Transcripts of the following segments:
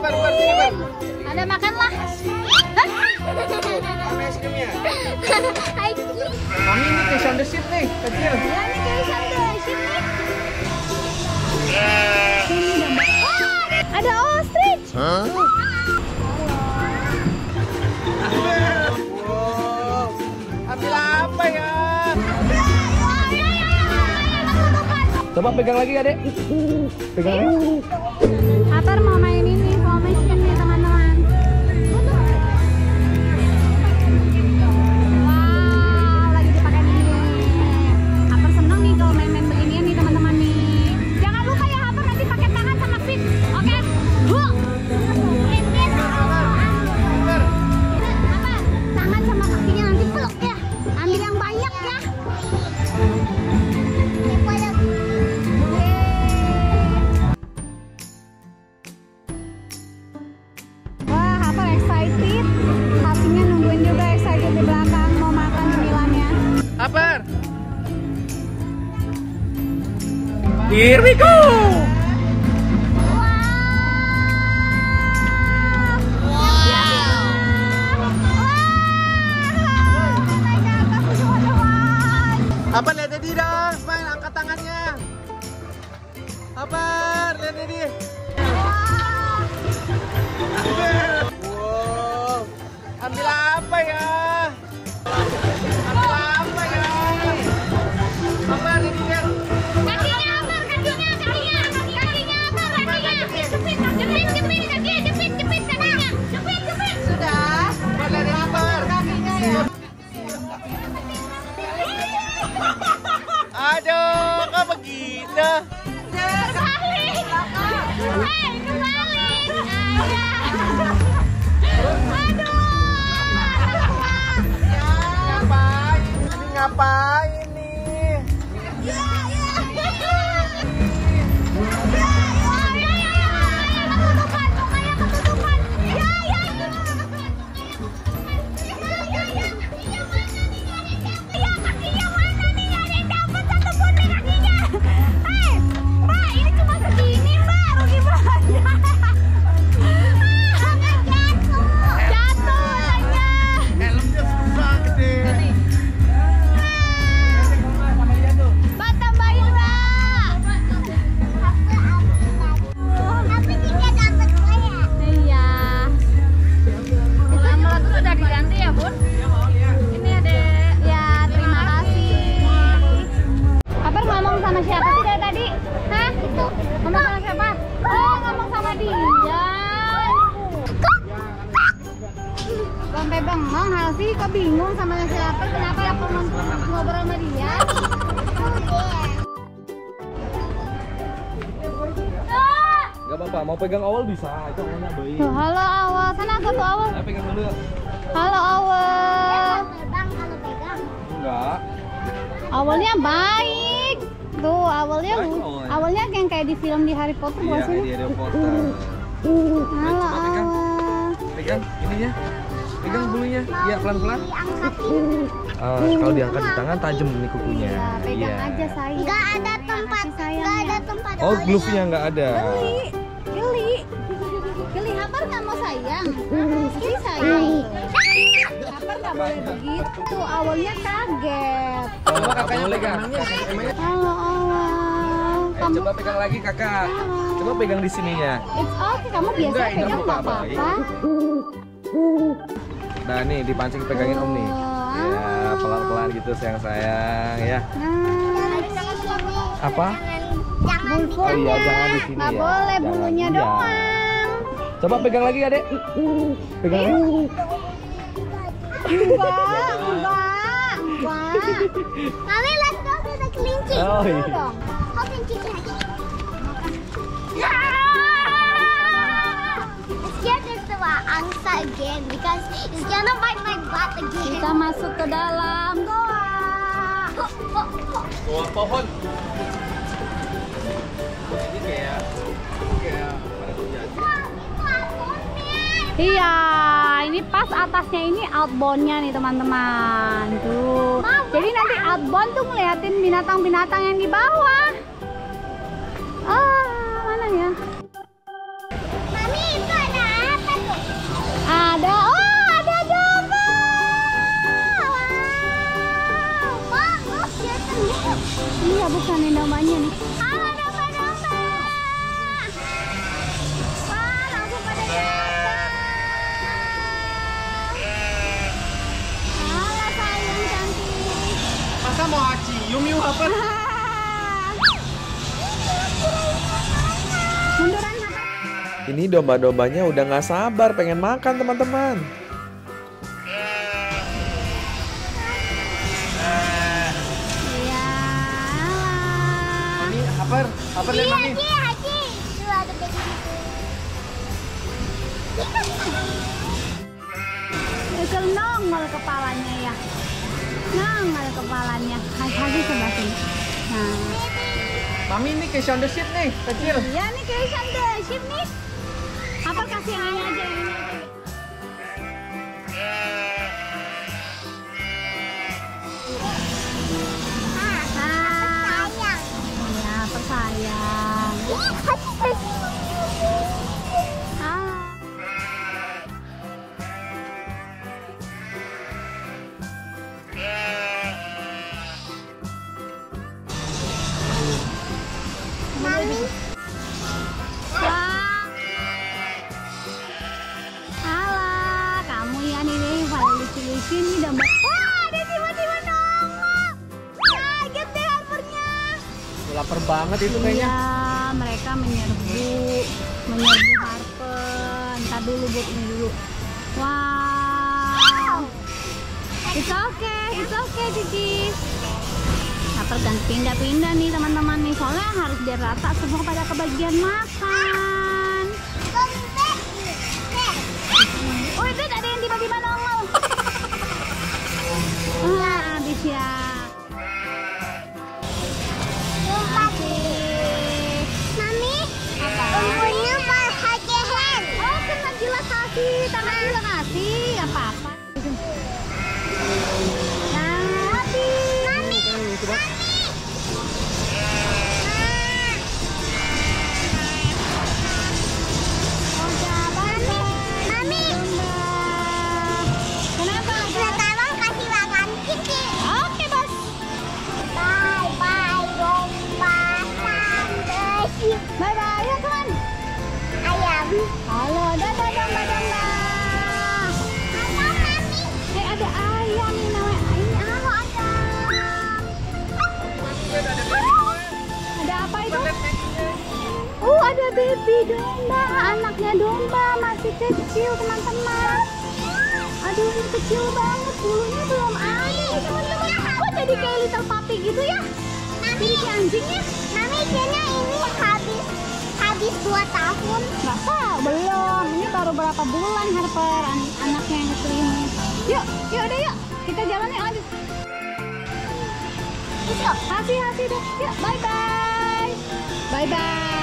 Bar, Bar, sini, Bar. Ada makanlah. Mana es krimnya? Aiki. Mami ini fish on the seat nih, kecil. Ya ini kayak sandal sini. Wah, ada ostrich. Wow. Coba pegang lagi adek. Pegang lagi. Atar mau main ini formation sama siapa? Kenapa aku ngobrol sama dia? Gak apa-apa, mau pegang awal bisa. Itu awalnya baik. Tuh, halo awal, sana aku tuh awal. Saya pegang dulu. Halo awal. Enggak. Awalnya baik. Tuh awalnya Baik lu- awalnya. awalnya yang kayak di film di Harry Potter bukan Iya, sih? di Harry Potter. Halo pegang. awal. Pegang ininya. Pegang bulunya. Iya, pelan-pelan. Eh, kalau diangkat di tangan tajam nih kukunya. Iya, pegang aja sayang. Gak ada tempat, gak ada tempat. Oh, glove-nya nggak ada. Geli, geli, geli. Hapar nggak mau sayang? Ini sayang. Hapar nggak boleh begitu. Awalnya kaget. Coba kakaknya pegang. Halo awal. Eh, Kamu coba pegang lagi kakak. Coba pegang di sininya. It's okay, kamu biasa ini pegang nggak nggak apa-apa. Nah, nih dipancing pegangin Om nih. Ya, pelan-pelan gitu sayang-sayang ya. Apa? Jangan Oh iya, jangan di sini nggak ya. boleh Jangan, bulunya doang. Coba pegang lagi, Adek. Pegang lagi. Enggak, enggak, enggak. Mami, let's go to the kelinci. Oh, iya. Because it's gonna bite my butt again. Kita masuk ke dalam goa. Bawah pohon. Ini kayak kayak. Iya, ini pas atasnya ini outboundnya nih teman-teman. Tuh. Jadi nanti outbound tuh ngeliatin binatang-binatang yang di bawah. Apa? Ini domba-dombanya udah nggak sabar pengen makan teman-teman. Mami, haper, haper lihat mami. Haji, Haji. Tuh ada baby Itu nongol kepalanya ya. Nongol kepalanya. Haji sebelah sini. Nah. Mami ini kayak Shaun the Sheep nih, kecil. Iya nih Christian the ship nih. Apa kasih yang ini aja ini? Ah, sayang. ya persayang. Banget itu kayaknya. Iya, mereka menyerbu, menyerbu harper. Ntar dulu buat ini dulu. Wow. It's okay, it's okay, Cici. Harper ganti pindah-pindah nih teman-teman nih. Soalnya harus biar rata semua pada kebagian makan. Oh, itu ada yang tiba-tiba nongol. Ah, habis ya. Baby domba, anaknya domba masih kecil, teman-teman. Aduh, ini kecil banget, bulunya belum ada, teman-teman. Kok jadi kayak little puppy gitu ya? Jadi kayak anjingnya? Mami kayaknya ini habis habis dua tahun. Nggak tahu, belum. Ini baru berapa bulan Harper, an- anaknya yang kecil ini. Yuk, yuk deh yuk. Kita jalan yuk lanjut. Yuk. Kasih, kasih deh. Yuk, bye-bye. Bye-bye. Oh,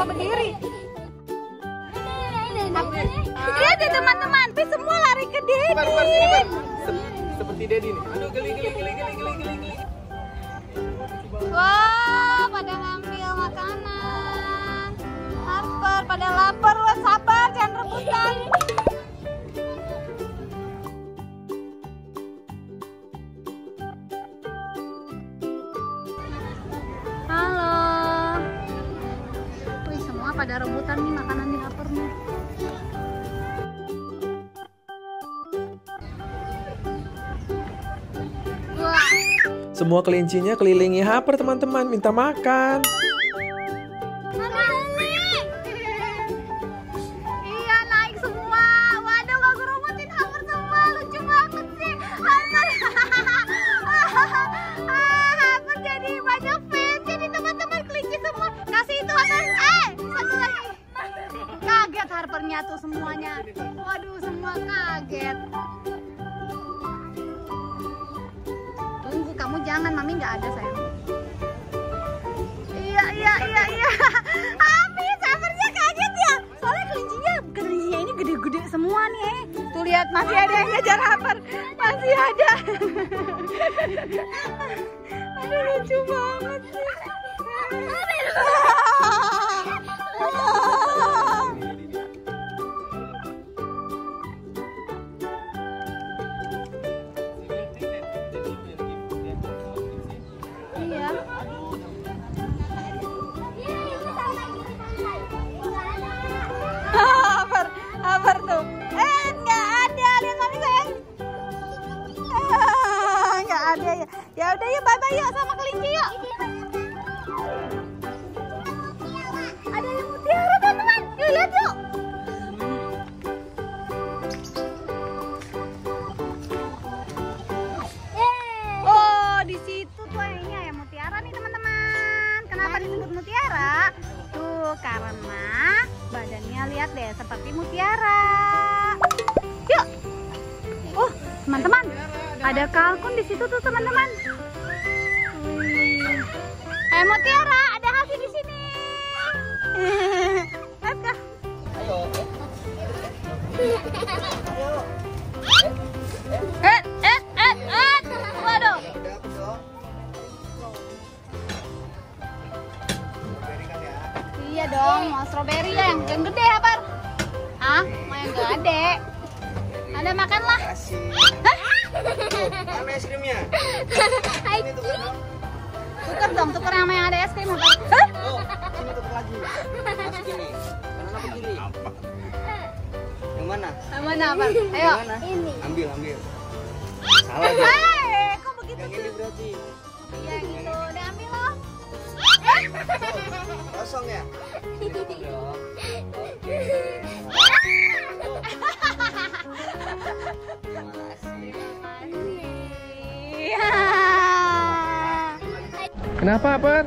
kok berdiri? Lihat ya teman-teman, Pi semua lari ke Dedi. Seperti Dedi nih. Aduh, geli, geli, geli, geli, geli, geli, geli. Wah, pada ngambil makanan. Lapar, pada lapar. Wah, sabar, jangan rebutan. Pada rebutan nih makanan di lapar nih. Semua kelincinya kelilingi Harper teman-teman minta makan. Tuh semuanya. Waduh semua kaget. Tunggu kamu jangan mami nggak ada sayang. Iya iya iya iya. Habis sabarnya kaget ya. Soalnya kelincinya kelincinya ini gede-gede semua nih. eh. Tuh lihat masih ada yang ngejar haper. Masih ada. Aduh lucu banget sih. badannya lihat deh seperti mutiara. Yuk. Oh, teman-teman, ada kalkun di situ tuh teman-teman. Eh mutiara, ada hasil di sini. Eh, eh, Iya dong, mau stroberi ya yang, yang gede apa? Ah, mau yang gede. Anda makanlah. Hah? Mana es krimnya? Ini tuker dong. Tuker dong, tuker sama yang ada es krim apa? Hah? Oh, sini tuker lagi. Masuk ini. Kanan apa kiri? Yang mana? Yang mana apa? Ayo. Mana? Ini. Ambil, ambil. Salah. Hei, kok begitu Yang ini berarti Iya gitu. Kosong ya? Oke. Kenapa, Per?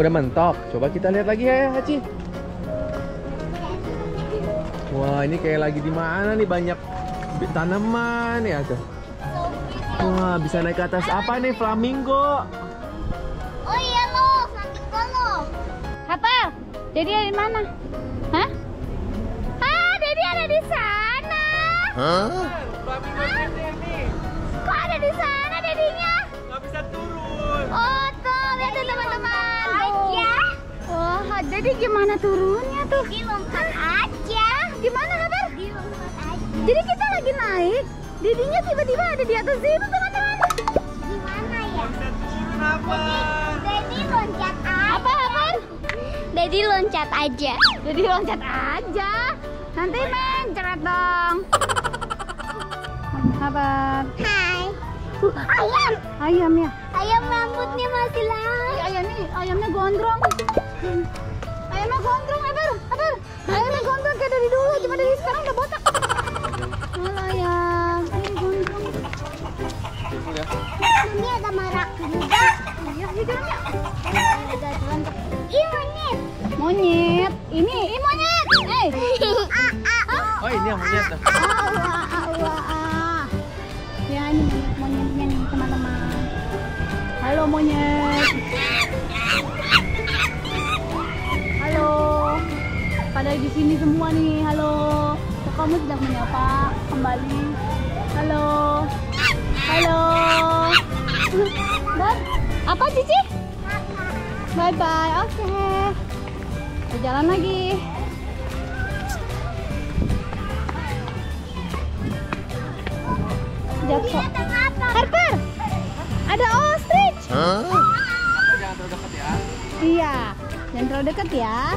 Udah mentok. Coba kita lihat lagi ya, Haji. Wah, ini kayak lagi di mana nih banyak tanaman ya tuh. Wah, bisa naik ke atas apa nih? Flamingo. Dedi ada di mana? Hah? Ah, Dedi ada di sana. Hah? Kok ada di sana Dedinya? Nggak bisa turun. Oh, tuh lihat tuh teman-teman. Aja. Wah, Dedi gimana turunnya tuh? Dilompat aja. Gimana kabar? Dilompat aja. Jadi kita lagi naik, Dedinya tiba-tiba ada di atas situ teman-teman. Gimana ya? Turun apa? Dedi loncat aja. Jadi loncat aja. Nanti mencret dong. Apa? Hai. Uh, ayam. Ayam ya? Ayam rambutnya masih lama. Ih, ayam nih, ayamnya gondrong. Ayamnya gondrong, Eber, Eber. Ayamnya gondrong kayak dari dulu, cuma dari sekarang Pada di sini semua nih. Halo. Kamu sedang menyapa kembali? Halo. Halo. Dan apa Cici? Bye bye. Oke. Berjalan lagi. Jakso. Harper, ada ostrich. Jangan terlalu dekat ya. Iya, jangan terlalu deket ya.